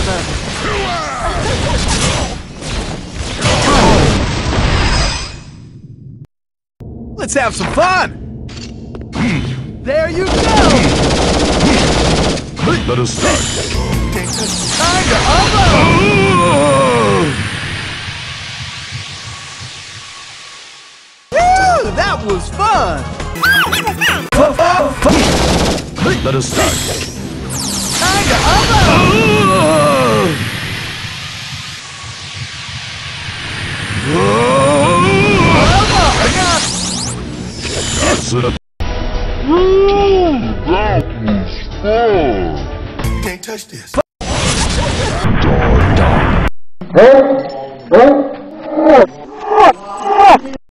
favor. Let's have some fun! There you go! Let us start. Time to unload! Woo! That was fun! Let us start. That's it. Can't touch this. Dog, dog.